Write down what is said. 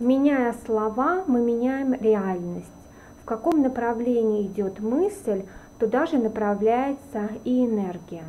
Меняя слова, мы меняем реальность. В каком направлении идет мысль, туда же направляется и энергия.